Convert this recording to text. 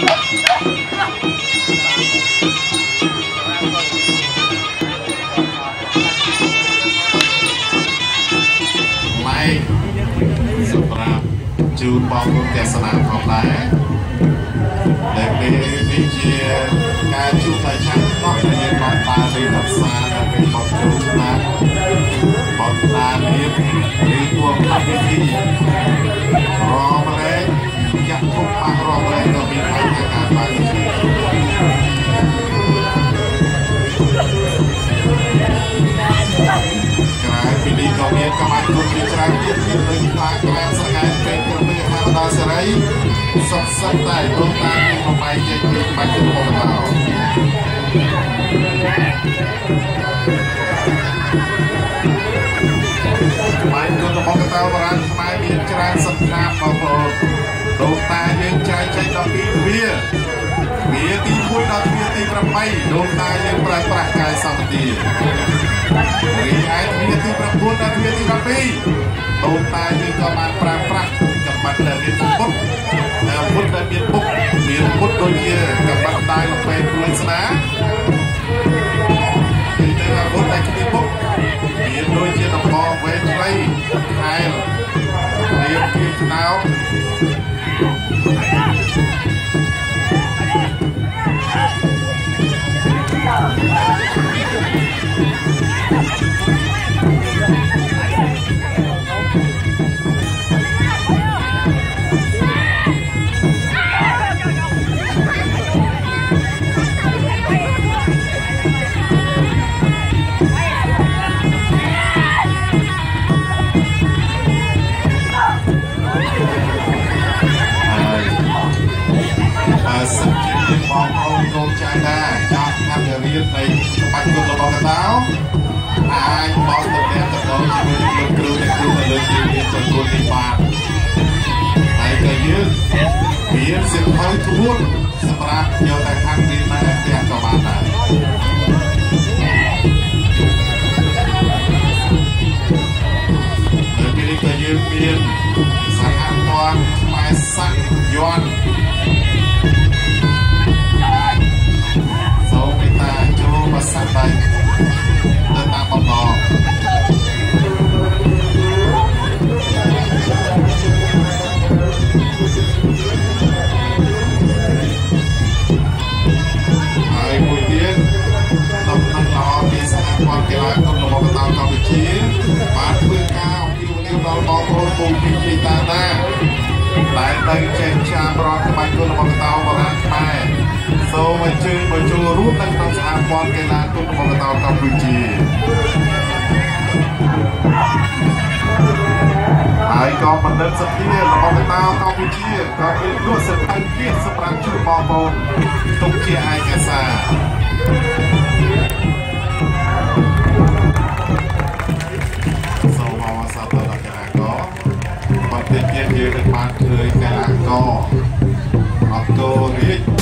ជូនបងប្អូនទស្សនាផងដែរដែលពេលនេះជាការជួបតែឆាំងកោះដែលយើងបានដើរលេងរក្សានៅពេលបោះជុំណាបោះតានេះឬទួងពិធី មានកម្លាំងគុំជាច្រើនទៀតទៀតដូចខ្លាក្លាំងស្រែកពេកក្រពីហាមដាសេរីសុខសិតតែរងតាមពីបំបីជ័យពីបាច់គុំបកតោបាញ់គុំបកតោបរាណខ្មែរមានច្រើនសន្តាប់បងប្អូនដូនតាយើងចែកចែកដល់ពីវាវាទី1ដល់វាទី8ដូនតាយើងប្រើប្រាស់កាយសម្បទា រីឯវាទី9ដល់វាទី7ដូនតាយើងក៏បានប្រើប្រាស់កម្បាត់ដែលមានពុទ្ធដែលពុទ្ធដែលមានពុកមានពុទ្ធដូចជាកម្បាត់ដៃលពេព្រួយស្នាទីតែពុទ្ធដែលគ្មានពុកមានដូចជាដំបងវែងខ្លីខែលរៀបជាឆ្នោត ននៃបាច់គុណរបស់កតោអាចមកទៅអ្នកទៅជាមួយលោកគ្រូអ្នកគ្រូនៅលើទីមានចំនួននេះបានហើយក៏យើងមានសិទ្ធិក្បួនសម្រាប់យកទៅហាត់រៀននៅផ្ទះក៏បានដែរនៅទីនេះក៏យើងមានសហព័ន្ធខ្មែរសាក់យ័ន្ជាបានធ្វើការអំពាវនាវដល់បងប្អូនពូពីពីតាណាដែលទៅចេះចាមរកក្បាច់គុនរបស់កតោបរាណខ្មែរសូមអញ្ជើញមកចូលរួមនៅក្នុងសហព័ន្ធកីឡាគុនរបស់កតោកម្ពុជាហើយក៏បណ្ឌិតសភារបស់កតោកម្ពុជាក៏មានលក់សិទ្ធិទៀតសម្រាប់ជួយបងប្អូនទុកជាឯកសារ どうもあとえ